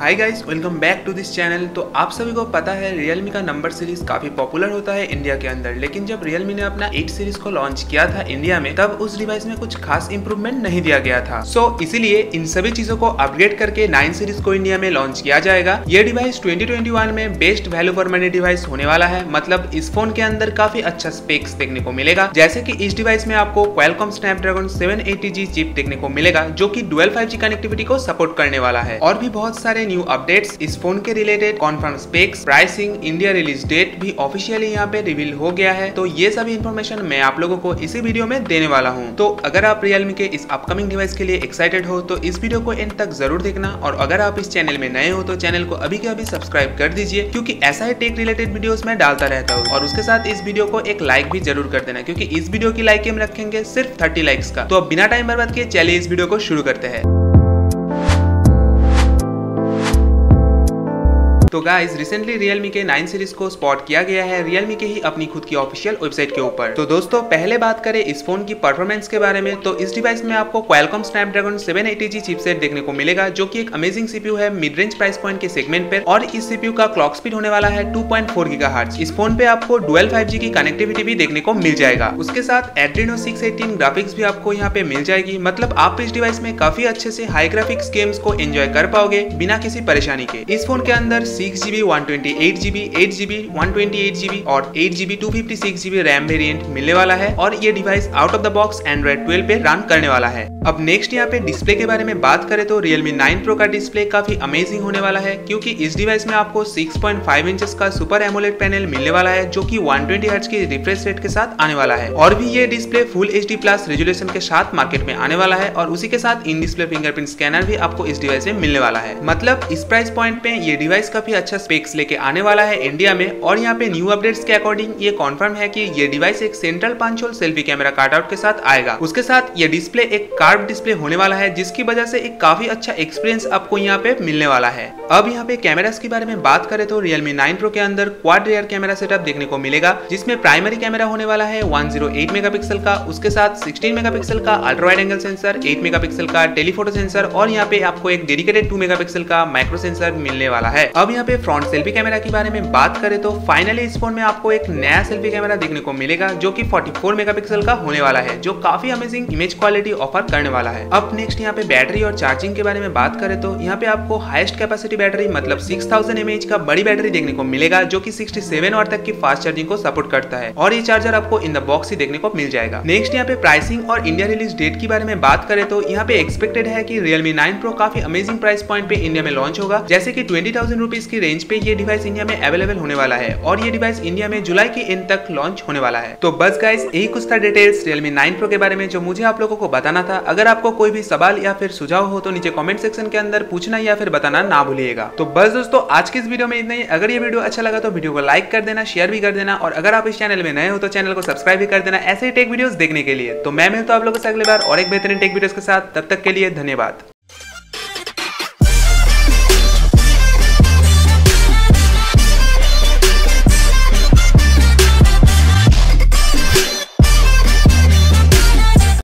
Hi guys welcome back to this channel तो आप सभी को पता है Realme का नंबर सीरीज़ काफ़ी पॉपुलर होता है इंडिया के अंदर। लेकिन जब Realme ने अपना 8 सीरीज़ को लॉन्च किया था इंडिया में तब उस डिवाइस में कुछ खास इंप्रूवमेंट नहीं दिया गया था। सो so, इसीलिए इन सभी चीज़ों को अपग्रेड करके 9 सीरीज़ को इंडिया में लॉन्च किया जाएगा। ये डिवाइस 2021 में best value for money device होने वाला है। मतलब इस फ़ोन के अंदर काफ़ी अच्छा स्पेक्स देखने को मिलेगा। जैसे की इस डिवाइस में आपको क्वालकॉम स्नैपड्रैगन सेवन चिप देखने को मिलेगा जो की डुअल फाइव कनेक्टिविटी को सपोर्ट करने वाला है। और भी बहुत सारे न्यू अपडेट्स इस फ़ोन के related confirm specs pricing India release date भी ऑफिशियली यहाँ पे रिवील हो गया है। तो ये सभी इन्फॉर्मेशन मैं आप लोगों को इसी वीडियो में देने वाला हूँ। तो अगर आप रियलमी के इस अपकमिंग डिवाइस के लिए एक्साइटेड हो तो इस वीडियो को एंड तक ज़रूर देखना और अगर आप इस चैनल में नए हो तो चैनल को अभी के अभी सब्सक्राइब कर दीजिए, क्योंकि ऐसा ही टेक रिलेटेड वीडियो मैं डालता रहता हूँ। और उसके साथ इस वीडियो को एक लाइक भी ज़रूर कर देना, क्योंकि इस वीडियो की लाइक हम रखेंगे सिर्फ़ थर्टी लाइक्स का। तो अब बिना टाइम बर्बाद किए चलिए इस वीडियो को शुरू करते हैं। तो गाइज़ रिसेंटली रियलमी के 9 सीरीज़ को स्पॉट किया गया है रियलमी के ही अपनी खुद की ऑफिशियल वेबसाइट के ऊपर। तो दोस्तों, पहले बात करें इस फ़ोन की परफॉर्मेंस के बारे में तो इस डिवाइस में आपको Qualcomm Snapdragon 780G चिपसेट देखने को मिलेगा, जो कि एक अमेजिंग सीपीयू है मिड रेंज प्राइस पॉइंट के सेगमेंट पर, और इस सीपीयू का क्लॉक स्पीड होने वाला है टू पॉइंट इस फ़ोन पे आपको डुअल फाइव की कनेक्टिविटी भी देखने को मिल जाएगा। उसके साथ Adreno 618 ग्राफिक्स भी आपको यहाँ पे मिल जाएगी। मतलब आप इस डिवाइस में काफ़ी अच्छे से हाई ग्राफिक्स गेम्स को एंजॉय कर पाओगे बिना किसी परेशानी के। इस फ़ोन के अंदर six GB one twenty eight GB eight GB one twenty eight GB और eight GB two fifty six GB RAM variant मिलने वाला है और ये device out of the box Android twelve पे रन करने वाला है। अब नेक्स्ट यहाँ पे डिस्प्ले के बारे में बात करें तो रियलमी 9 प्रो का डिस्प्ले काफ़ी अमेजिंग होने वाला है क्योंकि इस डिवाइस में आपको 6.5 इंचेस का सुपर एमोलेड पैनल मिलने वाला है जो कि 120 हर्ट्ज की रिफ्रेश रेट के साथ आने वाला है। और भी ये display full H D plus resolution के साथ मार्केट में आने वाला है और उसी के साथ इन डिस्प्ले फिंगरप्रिंट स्कैनर भी आपको इस डिवाइस में मिलने वाला है। मतलब इस प्राइस पॉइंट पे ये डिवाइस काफ़ी अच्छा स्पेक्स लेके आने वाला है इंडिया में और यहाँ पे न्यू अपडेट्स के अकॉर्डिंग ये कॉन्फर्म है कि ये डिवाइस एक सेंट्रल पाँच सेल्फी कैमरा कार्ड आउट के साथ आएगा। उसके साथ ये डिस्प्ले एक कार्ड डिस्प्ले होने वाला है, जिसकी वजह से एक काफ़ी अच्छा एक्सपीरियंस आपको यहाँ पे मिलने वाला है। अब यहाँ पे कैमरास के बारे में बात करें तो Realme 9 Pro के अंदर क्वाड रेयर कैमरा सेटअप देखने को मिलेगा, जिसमें प्राइमरी कैमरा होने वाला है 108 मेगापिक्सल का, उसके साथ 16 मेगापिक्सल का ultra wide angle sensor 8 megapixel का टेलीफोटो सेंसर और यहाँ पे आपको एक डेडिकेटेड 2 मेगापिक्सल का माइक्रो सेंसर मिलने वाला है। अब यहाँ पे फ्रंट सेल्फी कैमरा के बारे में बात करें तो फाइनली इस फ़ोन में आपको एक नया सेल्फी कैमरा देखने को मिलेगा, जो की फोर्टी मेगापिक्सल का होने वाला है, जो काफ़ी अमेजिंग इमेज क्वालिटी ऑफ़र करने वाला है। अब नेक्स्ट यहाँ पे बैटरी और चार्जिंग के बारे में बात करें तो यहाँ पे आपको हाइस्ट कैपेसिटी बैटरी मतलब सिक्स थाउज़ेंड का बड़ी बैटरी देखने को मिलेगा, जो कि 67 वाट तक की फास्ट चार्जिंग को सपोर्ट करता है। और ये चार्जर आपको इन द बॉक्स ही देखने को मिल जाएगा। नेक्स्ट यहाँ पे प्राइसिंग और इंडिया रिलीज़ डेट के बारे में बात करें तो यहाँ पे एक्सपेक्टेड है की रियलमी नाइन प्रो काफ़ी अमेजिंग प्राइस पॉइंट पे इंडिया में लॉन्च होगा, जैसे की ट्वेंटी थाउज़ेंड रुपीज़ की रेंज पे ये डिवाइस इंडिया में अवेलेबल होने वाला है और ये डिवाइस इंडिया में जुलाई के एंड तक लॉन्च होने वाला है। तो बस गाइस यही कुछ था डिटेल्स रियलमी नाइन प्रो के बारे में जो मुझे आप लोगों को बताना था। अगर आपको कोई भी सवाल या फिर सुझाव हो तो नीचे कमेंट सेक्शन के अंदर पूछना या फिर बताना ना भूलिएगा। तो बस दोस्तों, आज की इस वीडियो में इतना ही। अगर ये वीडियो अच्छा लगा तो वीडियो को लाइक कर देना शेयर भी कर देना और अगर आप इस चैनल में नए हो तो चैनल को सब्सक्राइब भी कर देना ऐसे ही टेक वीडियो देखने के लिए। तो मैं मिलता हूँ आप लोगों से अगले बार और एक बेहतरीन टेक वीडियो के साथ। तब तक के लिए धन्यवाद।